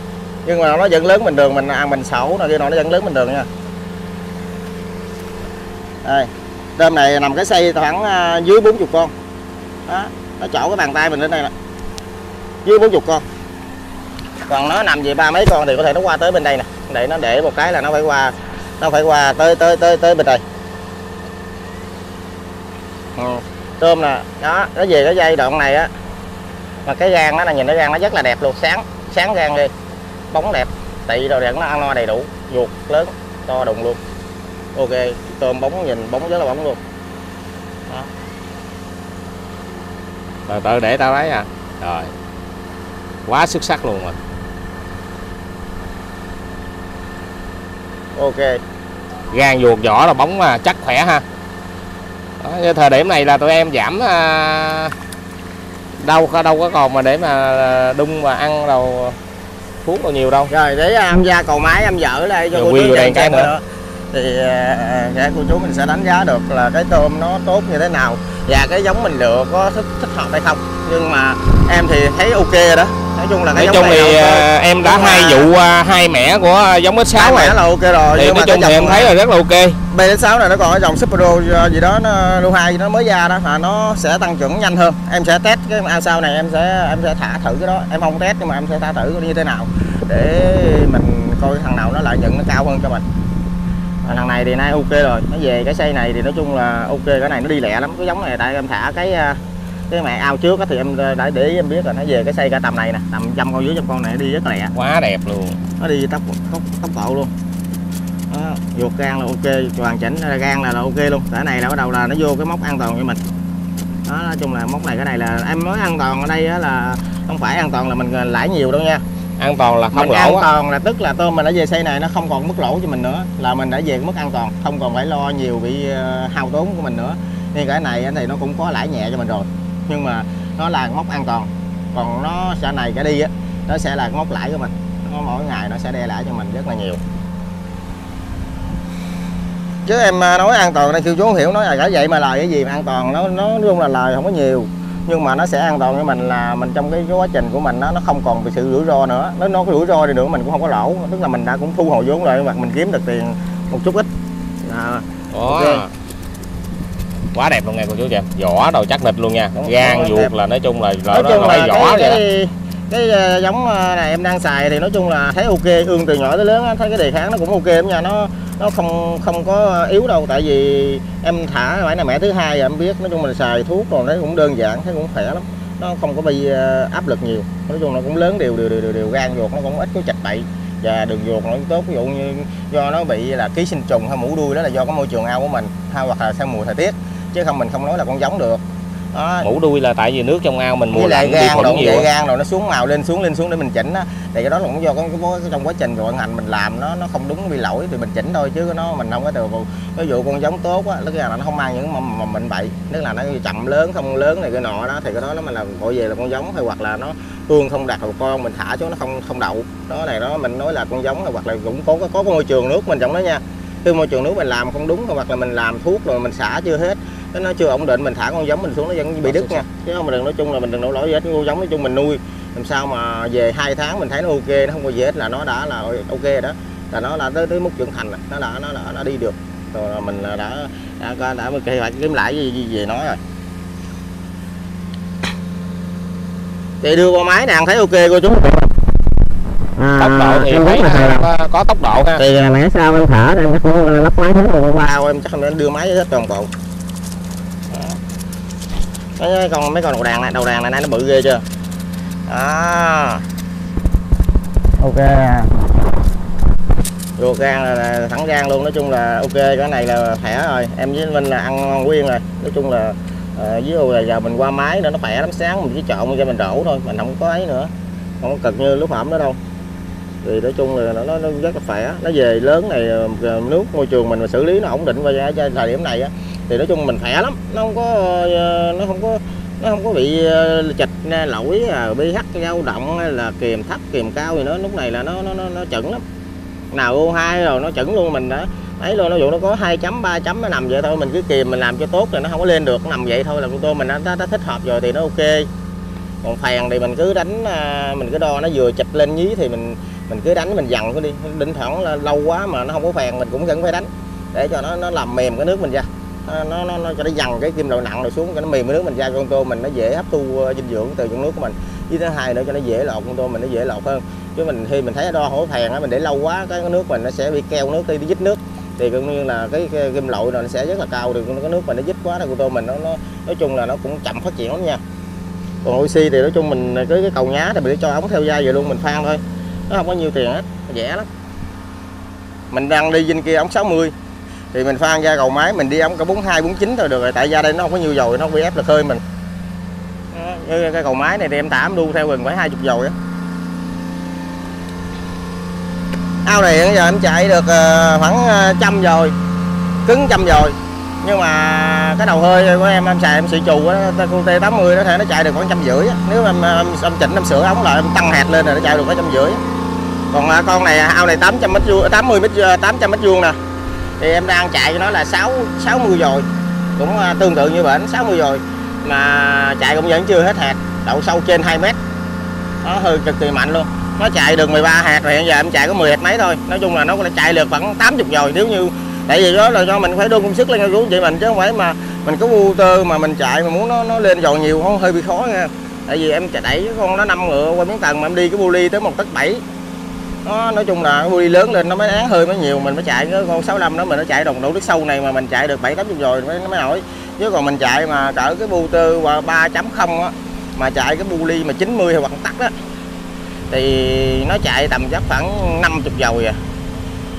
nhưng mà nó vẫn lớn bình thường, mình ăn mình xấu này kia nó vẫn lớn bình thường nha. Đây tôm này nằm cái xây khoảng à, dưới 40 con. Đó, nó chỗ cái bàn tay mình lên đây nè. Dưới 40 con. Còn nó nằm về ba mấy con thì có thể nó qua tới bên đây nè. Để nó để một cái là nó phải qua, nó phải qua tới tới tới tới bên đây. Ừ. tôm nè. Đó, nó về cái giai đoạn này á. Mà cái gan nó là nhìn cái gan nó rất là đẹp luôn. Sáng sáng gan đi bóng đẹp tị rồi đèn nó ăn no đầy đủ ruột lớn to đùng luôn. Ok tôm bóng nhìn bóng rất là bóng luôn. Từ từ để tao lấy à. Rồi. Quá xuất sắc luôn rồi. Ok. Gan ruột vỏ là bóng mà chắc khỏe ha. Đó, thời điểm này là tụi em giảm à, đâu có đâu có còn mà để mà đun và ăn đâu thuốc bao nhiêu đâu. Rồi để em ra cầu máy em dở đây cho Rồi cô chú cái nữa. thì à, sẽ cô chú mình sẽ đánh giá được là cái tôm nó tốt như thế nào. Và cái giống mình lựa có thích thích hợp hay không. Nhưng mà em thì thấy ok rồi đó nói chung là cái nói chung thì à, em đã Nhưng mà- hai vụ à, hai mẻ của giống X6 mẻ rồi. là ok rồi thì nói chung thì em thấy là rất là ok. B6 này nó còn cái dòng Super Pro gì đó nó lưu hai nó mới ra đó mà nó sẽ tăng trưởng nhanh hơn. Em sẽ test cái ao sau này em sẽ em sẽ thả thử cái đó. Em không test nhưng mà em sẽ thả thử như thế nào để mình coi thằng nào nó lợi nhuận nó cao hơn cho mình. Và thằng này thì nay ok rồi. Nó về cái xây này thì nói chung là ok cái này nó đi lẹ lắm. Cái giống này tại em thả cái à, cái mẹ ao trước á thì em đã để ý em biết rồi nó về cái xây cả tầm này nè tầm trăm con dưới trăm con này nó đi rất lẹ. Quá đẹp luôn. Nó đi tốc tốc tốc độ luôn. Đó, ruột gan là ok hoàn chỉnh là gan là, là ok luôn. Cái này là bắt đầu là nó vô cái mốc an toàn cho mình. Đó nói chung là mốc này cái này là em nói an toàn ở đây là không phải an toàn là mình lãi nhiều đâu nha. An toàn là không mình an lỗ á. toàn là tức là tôm mình đã về xây này nó không còn mức lỗ cho mình nữa là mình đã về cái mức an toàn không còn phải lo nhiều bị ờ, hao tốn của mình nữa. Nên cái này thì nó cũng có lãi nhẹ cho mình rồi nhưng mà nó là mốc an toàn. Còn nó sau này cái đi á nó sẽ là mốc lãi của mình. Nó mỗi ngày nó sẽ đe lãi cho mình rất là nhiều. Chứ em à, nói an toàn đây kêu chú không hiểu nói là cả vậy mà lời cái gì mà an toàn nó nó nói chung là lời không có nhiều. Nhưng mà nó sẽ an toàn cho mình là mình trong cái, cái quá trình của mình nó nó không còn bị sự rủi ro nữa. Nó nó có rủi ro đi nữa mình cũng không có lỗ. Tức là mình đã cũng thu hồi vốn rồi mà mình kiếm được tiền một chút ít. À, Đó. Ok. Quá đẹp luôn nghe cô chú em vỏ đầu chắc nịch luôn nha. Đúng, gan đúng, ruột là nói chung là nói nó chung nó là vỏ cái, vậy đó. cái, cái ờ, giống ờ, này em đang xài thì nói chung là thấy ok ương từ nhỏ tới lớn thấy cái đề kháng nó cũng ok lắm nha. Nó nó không không có yếu đâu tại vì em thả phải là mẹ thứ hai rồi em biết. Nói chung là xài thuốc còn thấy cũng đơn giản thấy cũng khỏe lắm. Nó không có bị ờ, áp lực nhiều. Nói chung là cũng lớn đều đều đều đều, đều. Gan ruột nó cũng ít có chạch bậy. Và đường ruột nó cũng tốt ví dụ như do nó bị là ký sinh trùng hay mũ đuôi đó là do cái môi trường ao của mình hay hoặc là theo mùa thời tiết chứ không mình không nói là con giống được. Đó. Mũ đuôi là tại vì nước trong ao mình mùa lạnh gan đồ nhiều gan rồi nó xuống màu lên xuống lên xuống để mình chỉnh á. Thì cái đó là cũng do cái, cái, cái trong quá trình vận hành mình làm nó nó không đúng bị lỗi thì mình chỉnh thôi chứ nó mình không có được. Ví dụ con giống tốt á tức là nó không mang những mầm mầm bệnh bậy tức là nó chậm lớn không lớn này cái nọ đó thì cái đó nó mình là gọi về là con giống hay hoặc là nó tương không đạt được con mình thả xuống nó không không đậu. Đó này đó mình nói là con giống hay hoặc là cũng có có, có môi trường nước mình trong đó nha khi môi trường nước mình làm không đúng hoặc là mình làm thuốc rồi mình xả chưa hết cái nó chưa ổn định mình thả con giống mình xuống nó vẫn bị đứt nha. Chứ không đừng nói chung là mình đừng đổ lỗi gì hết con giống nói chung mình nuôi. Làm sao mà về hai tháng mình thấy nó ok nó không có gì hết là nó đã là ok rồi đó. Là nó đã tới tới mức trưởng thành rồi. nó đã nó đã, đã đi được. Rồi là mình đã đã đã, đã, đã kế hoạch kiếm lại gì, gì về nói rồi. Thì đưa qua máy nè thấy ok cô chú à, tốc độ thì em thấy là có, có tốc độ ha. Thì lẽ sau em thở em chắc cũng lắp máy hết rồi bao em chắc em đưa máy hết toàn bộ. Đó. mấy con mấy con đầu đàn này đầu đàn này nãy nó bự ghê chưa? Đó. Ok. Vô gan là, là thẳng gan luôn nói chung là ok cái này là khỏe rồi. Em với Minh là ăn ngon nguyên rồi. Nói chung là uh, với là giờ mình qua máy nữa nó khỏe lắm sáng mình chỉ trộn cho mình đổ thôi mình không có ấy nữa. Không có cực như lúc hổm nữa đâu thì nói chung là nó, nó, rất là khỏe. Nó về lớn này ờ, ờ, nước môi trường mình mà xử lý nó ổn định vào giai- thời điểm này á thì nói chung mình khỏe lắm. Nó không có ờ, nó không có nó không có bị ờ, chịch lỗi à, pH dao động hay là kiềm thấp kiềm cao gì nữa. Lúc này là nó nó nó, nó chuẩn lắm. Nào O2 rồi nó chuẩn luôn mình đã ấy luôn nó dụ nó có 2 chấm 3 chấm nó nằm vậy thôi. Mình cứ kìm mình làm cho tốt rồi nó không có lên được nó nằm vậy thôi là con tôm mình đã, đã, đã thích hợp rồi thì nó ok. Còn phèn thì mình cứ đánh mình cứ đo nó vừa chịch lên nhí thì mình mình cứ đánh mình dằn nó đi. Định thẳng là lâu quá mà nó không có phèn mình cũng vẫn phải đánh để cho nó nó làm mềm cái nước mình ra. Nó nó, nó, cho nó dằn cái kim loại nặng rồi xuống cho nó mềm cái nước mình ra. Con tôm mình nó dễ hấp thu ờ, dinh dưỡng từ trong nước của mình. Với thứ hai nữa cho nó dễ lọt con tôm mình nó dễ lọt hơn. Chứ mình khi mình thấy đo hổ phèn á mình để lâu quá cái nước mình nó sẽ bị keo nước đi, nó dít nước. Thì cũng như là cái, cái kim loại rồi nó sẽ rất là cao thì cái nước mình nó dít quá thì con tôm mình nó, nó nói chung là nó cũng chậm phát triển lắm nha. Còn oxy thì nói chung mình cái cái cầu nhá thì mình cho ống theo da vậy luôn mình phan thôi nó không có nhiều tiền hết rẻ lắm. Mình đang đi trên kia ống 60 thì mình phan ra cầu máy mình đi ống cả 42 49 thôi được rồi tại ra đây nó không có nhiều dầu, nó không bị ép lực hơi mình. Như cái cầu máy này thì em tả em đu theo gần phải 20 dầu á ao này bây giờ em chạy được ờ, khoảng ờ, trăm rồi cứng trăm rồi nhưng mà cái đầu hơi của em em xài em xị chù á con T80 nó thể nó chạy được khoảng trăm rưỡi nếu em, em, em chỉnh em sửa ống lại em tăng hạt lên rồi nó chạy được khoảng trăm rưỡi còn à, con này à, ao này 800 mét vuông 80 mét à, 800 mét vuông nè. Thì em đang chạy cho nó là 6 60 rồi cũng tương tự như bển 60 rồi mà chạy cũng vẫn chưa hết hạt đậu sâu trên 2 mét. Nó hơi cực kỳ mạnh luôn. Nó chạy được 13 hạt rồi hiện giờ em chạy có 10 hạt mấy thôi. Nói chung là nó chạy được khoảng 80 rồi nếu như, tại vì đó là do mình phải đưa công sức lên cho chị mình, chứ không phải mà mình có motor mà mình chạy mà muốn nó nó lên dồi nhiều không hơi bị khó nha. Tại vì em chạy đẩy con nó năm ngựa qua miếng tầng mà em đi cái bu ly tới một tấc bảy nó nói chung là cái bu lớn lên nó mới án hơi mới nhiều mình mới chạy cái con 65 đó mình nó chạy đồng độ nước sâu này mà mình chạy được bảy tám chục rồi mới nó mới nổi. Chứ còn mình chạy mà cỡ cái bu tư 3.0 á mà chạy cái bu ly mà 90 hoặc tắt á thì nó chạy tầm chắc khoảng 50 dầu vậy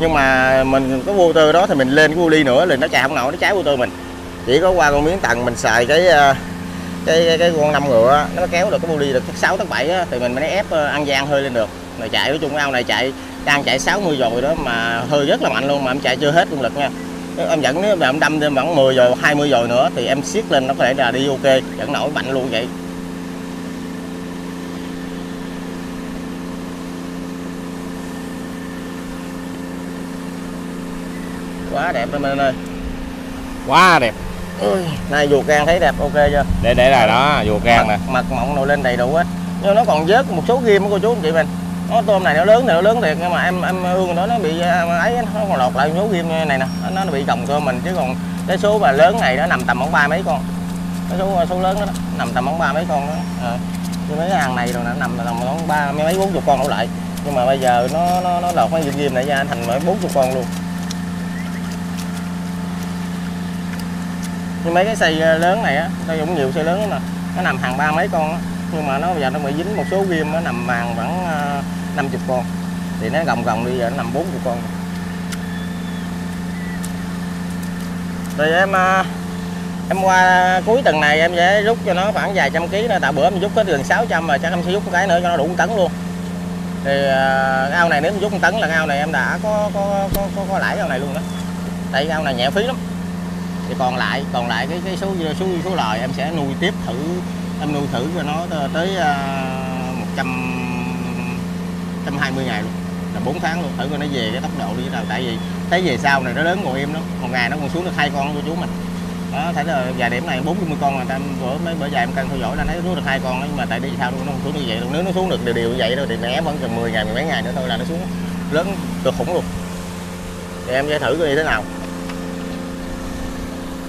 nhưng mà mình có vô tơ đó thì mình lên cái bu ly nữa thì nó chạy không nổi nó cháy vô tơ mình. Chỉ có qua con miếng tầng mình xài cái ờ, cái cái, cái con năm ngựa á, nó kéo được cái bu ly được chắc 6 tấc 7 á, thì mình mới ép ờ, ăn gian hơi lên được rồi chạy nói chung cái ao này chạy đang chạy 60 rồi đó mà hơi rất là mạnh luôn mà em chạy chưa hết công lực nha. Em dẫn nếu mà em đâm thêm khoảng 10 rồi 20 rồi nữa thì em siết lên nó có thể là đi ok vẫn nổi mạnh luôn vậy. Quá đẹp em ơi. Quá đẹp. Ôi, này ruột gan thấy đẹp ok chưa? Để để là đó dù gan nè. mặt, mặt mọng nổi lên đầy đủ hết nhưng nó còn vớt một số ghim của cô chú anh chị mình nó tôm này nó lớn thì nó lớn thiệt nhưng mà em em ương nó nó bị ấy nó còn lọt lại một số ghim này nè. Nó, nó bị còng tôm mình chứ còn cái số mà lớn này nó nằm tầm khoảng ba mấy con. Cái số số lớn đó, nó nằm tầm khoảng ba mấy con đó. Ờ, à. như mấy cái hàng này rồi nó nằm tầm khoảng ba mấy mấy bốn chục con đổ lại. Nhưng mà bây giờ nó nó nó lọt mấy ghim ghim này ra thành mấy bốn chục con luôn. Như mấy cái xây lớn này á nó cũng nhiều xây lớn lắm nè nó nằm hàng ba mấy con á nhưng mà nó bây giờ nó bị dính một số ghim nó nằm màng khoảng à, 50 con. Thì nó gồng gồng đi giờ nó nằm 40 con. Thì em à, em qua cuối tuần này em sẽ rút cho nó khoảng vài trăm ký nữa. Tại bữa em rút hết gần 600 mà chắc em sẽ rút cái nữa cho nó đủ 1 tấn luôn. Thì cái ao này nếu em rút một tấn là ao này em đã có có có có, có lãi ao này luôn đó. Tại cái ao này nhẹ phí lắm. Thì còn lại còn lại cái cái số số số lời em sẽ nuôi tiếp thử em nuôi thử cho nó tới à, một trăm trăm hai mươi ngày luôn. Là 4 tháng luôn, thử coi nó về cái tốc độ như thế nào. Tại vì, thấy về sau này nó lớn ngồi em nó một ngày nó còn xuống được hai con của chú mình. Đó, thấy là vài điểm này 40 con là ta bữa, mấy bữa giờ em cân theo dõi là thấy xuống được hai con nhưng mà tại đi sao nó không xuống như vậy luôn. Nếu nó xuống được đều đều như vậy thôi thì mẹ vẫn cần 10 ngày, mười mấy ngày nữa thôi là nó xuống. Lớn được khủng luôn. Thì em sẽ thử coi như thế nào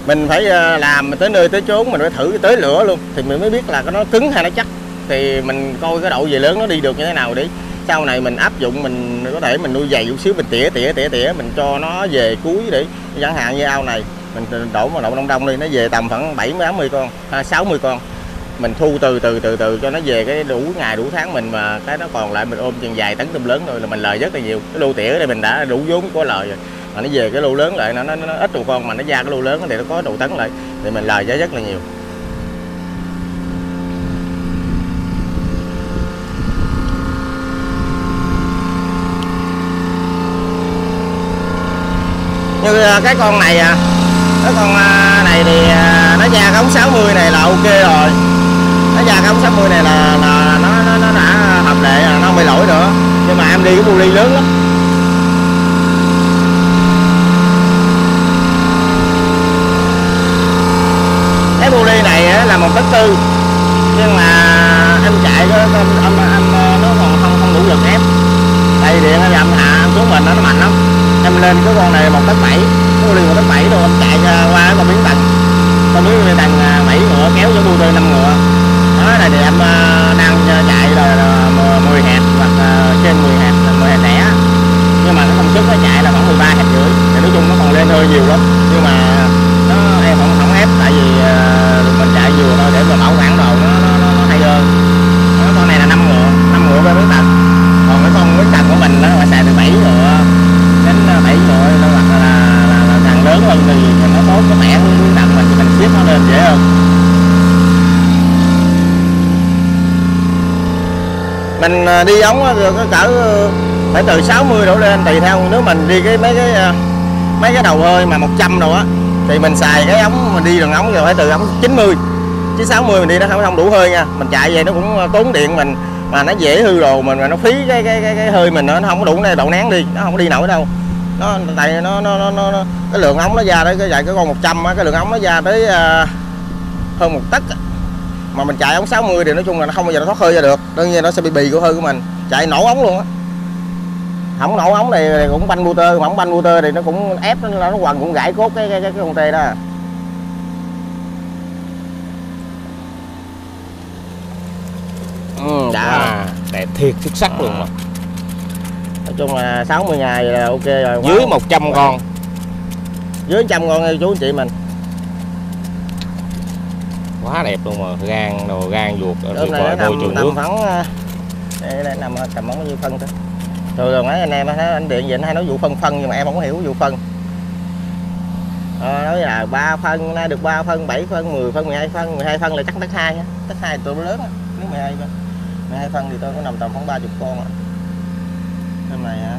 mình phải ờ, làm tới nơi tới chốn mình phải thử tới lửa luôn. Thì mình mới biết là nó cứng hay nó chắc. Thì mình coi cái độ về lớn nó đi được như thế nào đi. Sau này mình áp dụng mình có thể mình nuôi dày chút xíu mình tỉa tỉa tỉa tỉa mình cho nó về cuối để chẳng hạn như ao này mình đổ một đậu đông đông đi nó về tầm khoảng 70 80 con à, 60 con. Mình thu từ từ từ từ cho nó về cái đủ ngày đủ tháng mình mà cái nó còn lại mình ôm chừng dài tấn tôm lớn rồi là mình lời rất là nhiều. Cái lô tỉa đây mình đã đủ vốn có lời rồi mà nó về cái lô lớn lại nó nó, nó ít một con mà nó ra cái lô lớn thì nó có đầu tấn lại. Thì mình lời giá rất là nhiều. Như à, cái con này à cái con à, này thì à, nó ra cái ống 60 này là ok rồi. Nó ra cái ống 60 này là, là nó, nó, nó đã hợp lệ nó không bị lỗi nữa. Nhưng mà em đi cái bu ly lớn lắm cái bu ly này một tư. Nhưng mà em chạy cái anh anh âm ờ, nó còn không không đủ lực ép. Tại vì điện làm hạ xuống mình nó, nó mạnh lắm. Em lên cái con này một tấc bảy cái liền một tấc bảy rồi em chạy qua cái con biến tầng. Con biến tầng à, bảy ngựa kéo cho bu tơ năm ngựa. Đó là thì em ờ, đang ờ, chạy là, là 10 hẹp hoặc trên 10 hẹp 10 hẹp lẻ nhưng mà cái công suất nó chạy là khoảng 13 hẹp rưỡi. Thì nói chung nó còn lên hơi nhiều lắm. Nhưng mà nó em không không ép tại vì lại vừa thôi để mà bảo quản đồ nó nó, nó, nó hay hơn. Đó, con này là năm ngựa năm ngựa với biến tần, còn cái con biến tần của mình nó phải xài từ bảy ngựa đến ờ, bảy ngựa nó hoặc là, là, là thằng lớn hơn thì nó tốt nó mẻ hơn biến tần mình thì mình xếp nó lên dễ hơn. Mình ờ, đi ống có cỡ ờ, phải từ 60 đổ lên tùy theo. Nếu mình đi cái mấy cái mấy cái đầu hơi mà 100 rồi á thì mình xài cái ống mình đi đường ống rồi phải từ ống 90 chứ 60 mình đi nó không không đủ hơi nha. Mình chạy về nó cũng ờ, tốn điện mình mà nó dễ hư đồ mình mà nó phí cái cái cái, cái hơi mình nó không có đủ này đậu nén đi nó không có đi nổi đâu. Nó tại nó nó, nó, nó, nó cái lượng ống nó ra tới cái dài cái con 100 á cái lượng ống nó ra tới uh, hơn một tấc mà mình chạy ống 60 thì nói chung là nó không bao giờ nó thoát hơi ra được đương nhiên nó sẽ bị bì của hơi của mình. Chạy nổ ống luôn á. Không nổ ống này cũng banh motor mà không banh motor thì nó cũng ép nó nó quần cũng gãy cốt cái cái cái, cái con tê đó à đã à, đẹp thiệt xuất sắc à. luôn mà. Nói chung là 60 ngày là ok rồi dưới 100 con. Dưới 100 con chú anh chị mình. Quá đẹp luôn mà gan đồ gan ruột tuyệt vời môi trường nước. phấn đây, đây nằm tầm bao nhiêu phân thôi. Thường thường mấy anh em thấy anh điện vậy hay nói vụ phân phân nhưng mà em không hiểu vụ phân. À, nói là ba phân nay được 3 phân 7 phân 10 phân 12 phân 12 phân là chắc tất hai tất hai tôi lớn nếu 12 phân 12 phân thì tôi có nằm tầm khoảng 30 con à. hôm này hả?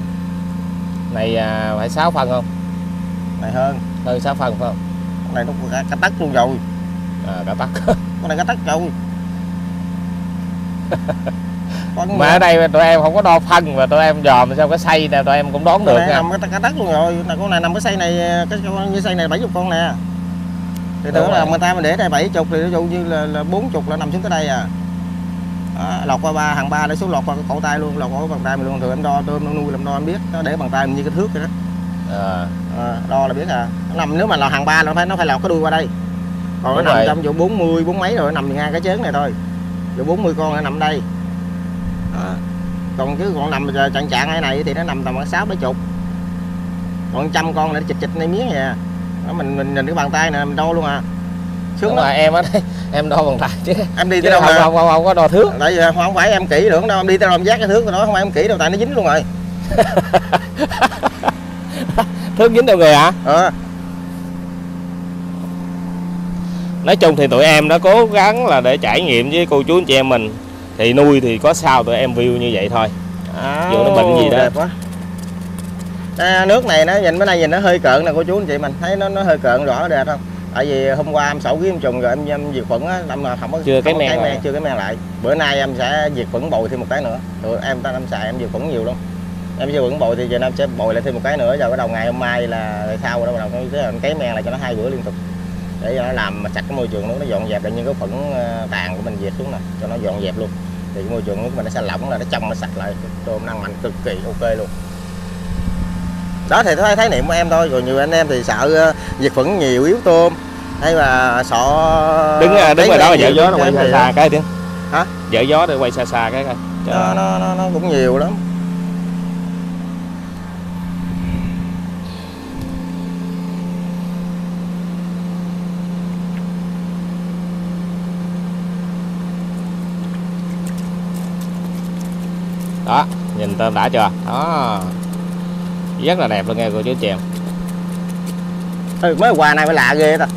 Này à, phải 6 phân không? Này hơn. Hơn 6 phân phải không? Con này nó cả, cả tắc luôn rồi. À, cả tắc. Con này cả tắc rồi. Mà ở đây tụi em không có đo phân và tụi em dòm sao cái xay nè tụi em cũng đoán được nha. nằm cái cả tắc luôn rồi. Là con này nằm cái xay này cái như xay này 70 con nè. Thì tưởng là người ta mà để đây 70 thì ví dụ như là, là 40 là nằm xuống cái đây à đó, lọt qua ba hàng ba để xuống lọt qua cái cổ tay luôn lọt qua bàn tay mình luôn thường em đo tôm nó nuôi làm đo em biết nó để bàn tay mình như cái thước vậy đó. À. À, đo là biết à. Nó nằm nếu mà là hàng ba nó phải nó phải lọt cái đuôi qua đây. Còn nó nằm rồi. trong chỗ 40 bốn mấy rồi nó nằm ngang cái chớn này thôi. Chỗ 40 con nó nằm đây. Đó. còn cứ còn nằm chặn chặn cái này thì nó nằm tầm khoảng sáu bảy chục. Còn trăm con này nó chịch chịch này miếng vậy đó, mình mình nhìn cái bàn tay này mình đo luôn à sướng mà em đây em đo bằng tay chứ. Em đi tới đâu không, không, không, không có đo thước. Tại vì không phải em kỹ được đâu em đi tới đâu em giác cái thước đó không phải em kỹ đâu tại nó dính luôn rồi. Thước dính đâu rồi hả? Ờ. Nói chung thì tụi em đã cố gắng là để trải nghiệm với cô chú anh chị em mình. Thì nuôi thì có sao tụi em view như vậy thôi. À, Vô nó bệnh gì đó. đẹp quá. À, nước này nó nhìn bữa nay nhìn nó hơi cợn nè cô chú anh chị mình. Thấy nó nó hơi cợn rõ đẹp không tại vì hôm qua em sổ kiếm trùng rồi em em diệt khuẩn á em không có Chưa cái men chưa cái men lại. Bữa nay em sẽ diệt khuẩn bồi thêm một cái nữa. Rồi em ta em xài em diệt khuẩn nhiều luôn. Em diệt khuẩn bồi thì giờ em sẽ bồi lại thêm một cái nữa. Rồi bắt đầu ngày hôm mai là sau đó bắt đầu cái em cấy men lại cho nó hai bữa liên tục. Để cho nó làm sạch cái môi trường nước nó dọn dẹp lại những cái khuẩn ờ, tàn của mình diệt xuống nè cho nó dọn dẹp luôn. Thì cái môi trường nước mình nó sẽ lỏng là nó trong nó sạch lại. Tôm năng mạnh cực kỳ ok luôn đó thì thấy thấy niệm của em thôi. Rồi nhiều anh em thì sợ ờ, diệt khuẩn nhiều yếu tôm. Hay là sợ đứng đứng thấy rồi đó nhiều dở gió nó quay xa xa cái tiếng. Hả? dở gió để quay xa xa cái coi. Nó, nó, nó, nó cũng nhiều lắm. Đó nhìn tôm đã chưa? Đó rất là đẹp luôn nghe cô chú chị em. Ừ, mới quà này mới lạ ghê ta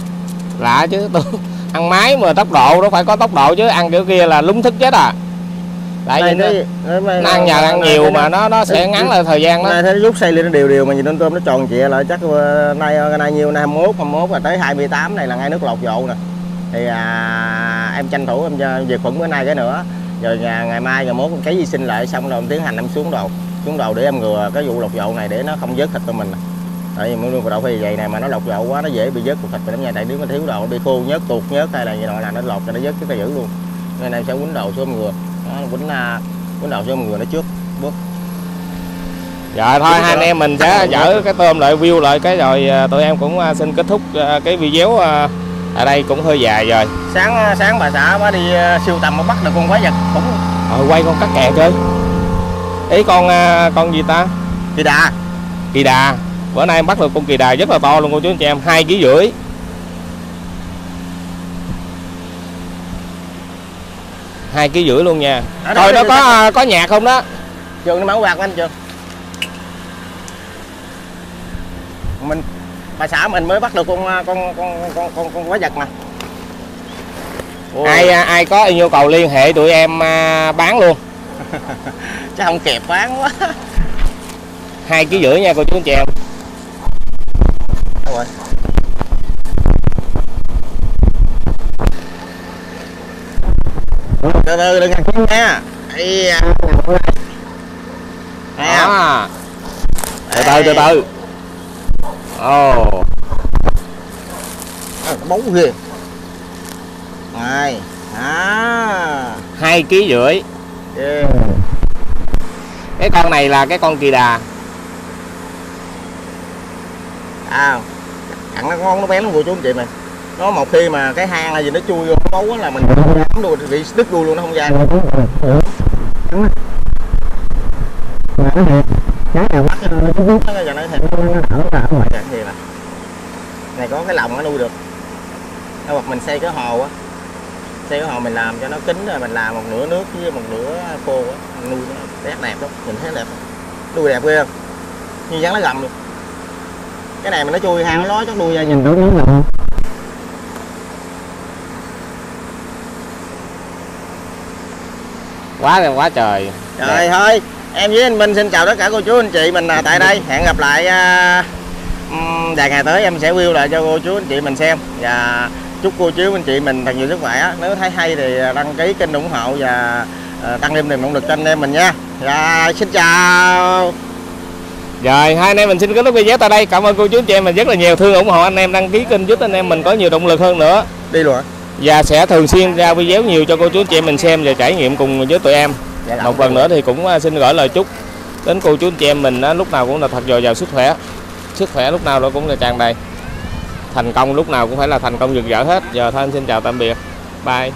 lạ chứ tôi ăn máy mà tốc độ nó phải có tốc độ chứ ăn kiểu kia là lúng thức chết à. Tại vì nó, nó ăn nhờ ăn nhiều mà nó nó sẽ ngắn lại thời gian đó. Nay thấy rút xây lên nó đều đều mà nhìn con tôm nó tròn trịa lại chắc ờ, nay nay nhiêu nay 21 21 là tới 28 này là ngay nước lột dầu nè. Thì à, em tranh thủ em cho về khuẩn bữa nay cái nữa. Rồi ngày, ngày mai ngày mốt cấy vi sinh lại xong rồi tiến hành em xuống đầu xuống đầu để em ngừa cái vụ lột dầu này để nó không vớt thịt tụi mình. Tại vì nuôi đậu phi vậy này mà nó lột dầu quá nó dễ bị vớt cục thịt. Lắm nha tại nếu mà thiếu đầu nó bị khô nhớt tuột nhớt hay là gì nọ là nó lột cho nó vớt rất là dữ luôn. Nên em sẽ quýnh đầu xuống ngừa. Đó, quýnh à, quýnh đầu xuống ngừa nó trước bước. Dạ thôi hai anh em mình sẽ dỡ cái tôm lại view lại cái rồi à, tụi em cũng à, xin kết thúc cái video ở đây cũng hơi dài rồi. sáng sáng bà xã bà đi ờ, siêu tầm bắt được con quái vật khủng Rồi quay con cắt kè chơi. Ý con à, con gì ta? kỳ đà Kỳ đà. Bữa nay em bắt được con kỳ đà rất là to luôn cô chú anh chị em, hai ký rưỡi. hai ký rưỡi luôn nha. Đó Thôi nó có đi. à, có nhạc không đó? trường nó máu quạt anh trường mình bà xã mình mới bắt được con ờ, con con con con, con quái vật mà Ôi, Ai à, ai có nhu cầu liên hệ tụi em à, bán luôn. Chắc không kẹp bán quá hai ký rưỡi nha cô chú anh chị em. Rồi từ từ đừng ngạc nhiên nha Ây không? Đó. Từ từ từ từ. Ồ. À, nó bóng ghê này à hai ký rưỡi yeah. cái con này là cái con kỳ đà. À ăn nó ngon, nó bén lắm cô chú anh chị mình nó một khi mà cái hang hay gì nó chui vô, nó bấu là mình không dám luôn bị đứt đuôi luôn, nó không ra bắt nó nó thêm này có cái lồng nó nuôi được. Nó hoặc mình xây cái hồ á cái hồ mình làm cho nó kín rồi mình làm một nửa nước với một nửa khô á nuôi nó đẹp đẹp lắm mình thấy đẹp. Nuôi đẹp ghê không? Như dáng lá gầm luôn. Cái này mình nó chui hang nó ló chắc đuôi ra nhìn nó lớn là quá là quá trời. Rồi thôi, em với anh Minh xin chào tất cả cô chú anh chị mình là tại đây. Hẹn gặp lại ừm, vài ngày tới em sẽ view lại cho cô chú anh chị mình xem. Và chúc cô chú anh chị mình thật nhiều sức khỏe. Nếu thấy hay thì đăng ký kênh ủng hộ và à, tăng thêm niềm động lực cho anh em mình nha. Rồi, xin chào. rồi hai anh em mình xin kết thúc video tại đây. Cảm ơn cô chú anh chị em mình rất là nhiều. Thương ủng hộ anh em đăng ký kênh giúp anh em mình có nhiều động lực hơn nữa. Đi luôn và sẽ thường xuyên ra video nhiều cho cô chú anh chị em mình xem và trải nghiệm cùng với tụi em. Dạ, một lần nữa thì cũng à, xin gửi lời chúc đến cô chú anh chị em mình lúc nào cũng là thật dồi dào sức khỏe. Sức khỏe lúc nào đó cũng là tràn đầy thành công, lúc nào cũng phải là thành công rực rỡ hết. Giờ thôi, anh xin chào tạm biệt. Bye.